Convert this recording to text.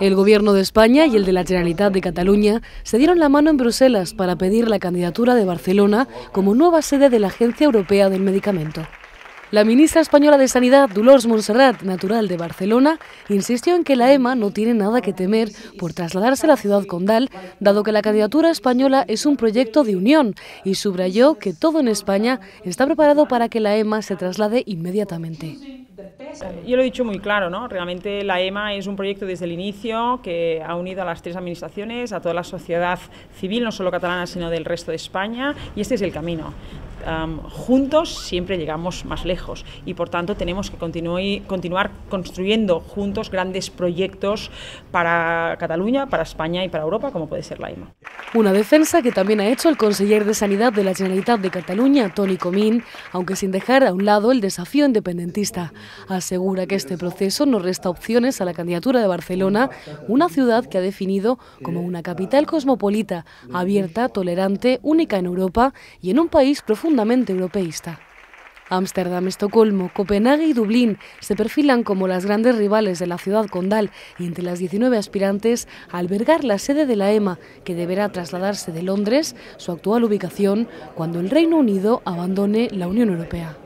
El Gobierno de España y el de la Generalitat de Cataluña se dieron la mano en Bruselas para pedir la candidatura de Barcelona como nueva sede de la Agencia Europea del Medicamento. La ministra española de Sanidad, Dolors Montserrat, natural de Barcelona, insistió en que la EMA no tiene nada que temer por trasladarse a la ciudad condal, dado que la candidatura española es un proyecto de unión, y subrayó que todo en España está preparado para que la EMA se traslade inmediatamente. Yo lo he dicho muy claro, ¿no? Realmente la EMA es un proyecto desde el inicio que ha unido a las tres administraciones, a toda la sociedad civil, no solo catalana, sino del resto de España, y este es el camino juntos siempre llegamos más lejos y por tanto tenemos que continuar construyendo juntos grandes proyectos para Cataluña, para España y para Europa, como puede ser la EMA. Una defensa que también ha hecho el conseller de Sanidad de la Generalitat de Cataluña, Toni Comín, aunque sin dejar a un lado el desafío independentista. Asegura que este proceso no resta opciones a la candidatura de Barcelona, una ciudad que ha definido como una capital cosmopolita, abierta, tolerante, única en Europa y en un país profundo profundamente europeísta. Ámsterdam, Estocolmo, Copenhague y Dublín se perfilan como las grandes rivales de la ciudad condal y entre las 19 aspirantes a albergar la sede de la EMA, que deberá trasladarse de Londres, su actual ubicación, cuando el Reino Unido abandone la Unión Europea.